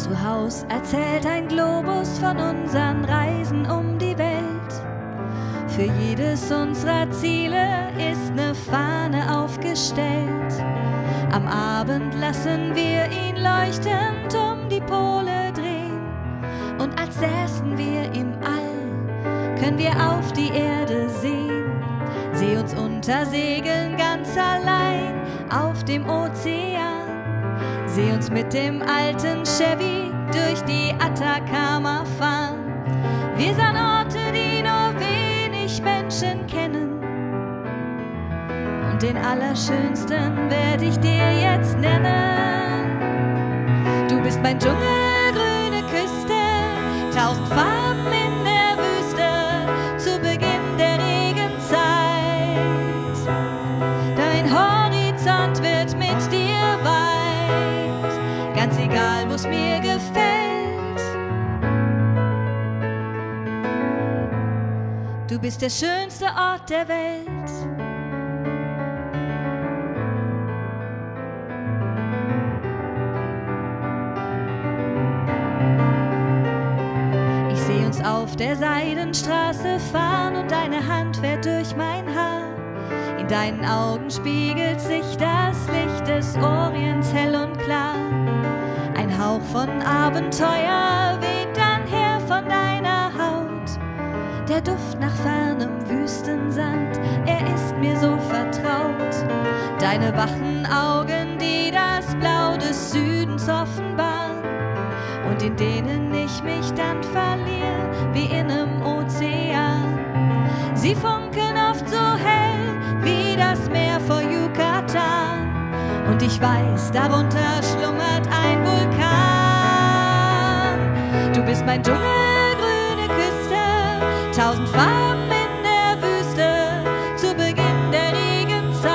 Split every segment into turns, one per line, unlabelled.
Zu Haus erzählt ein Globus von unseren Reisen um die Welt. Für jedes unserer Ziele ist eine Fahne aufgestellt. Am Abend lassen wir ihn leuchtend um die Pole drehen. Und als säßen wir im All, können wir auf die Erde sehen. Seh uns untersegeln ganz allein auf dem Ozean. Seh uns mit dem alten Chevy durch die Atacama fahren. Wir sind Orte, die nur wenig Menschen kennen. Und den allerschönsten werde ich dir jetzt nennen. Du bist mein Dschungel, grüne Küste, tausend Farben wo's mir gefällt. Du bist der schönste Ort der Welt. Ich sehe uns auf der Seidenstraße fahren und deine Hand fährt durch mein Haar. In deinen Augen spiegelt sich das Licht des Orients hell und klar. Von Abenteuer weht dann her von deiner Haut. Der Duft nach fernem Wüstensand, er ist mir so vertraut. Deine wachen Augen, die das Blau des Südens offenbaren und in denen ich mich dann verliere, wie in einem Ozean. Sie funkeln oft so hell wie das Meer vor Yucatan. Und ich weiß, darunter schlummert ein Vulkan. Mein Dschungel, grüne Küste, tausend Farben in der Wüste zu Beginn der Regenzeit.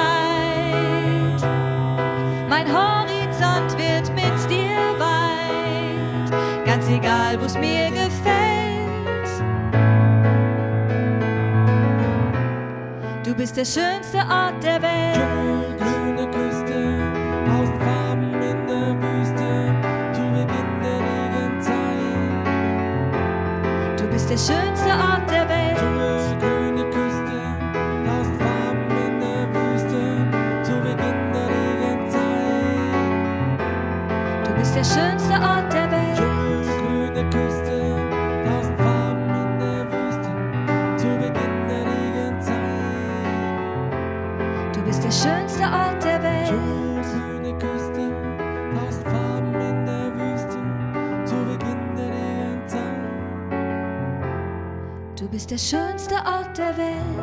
Mein Horizont wird mit dir weit, ganz egal, wo's mir gefällt. Du bist der schönste Ort der Welt. Bist der schönste Ort der Welt.
Grüne Küste, tausend Farben in der Wüste, zu Beginn der Regenzeit.
Du bist der schönste Ort der Welt.
Grüne Küste, tausend Farben in der Wüste, zu Beginn der Regenzeit.
Du bist der schönste Ort der Welt. Bist der schönste Ort der Welt.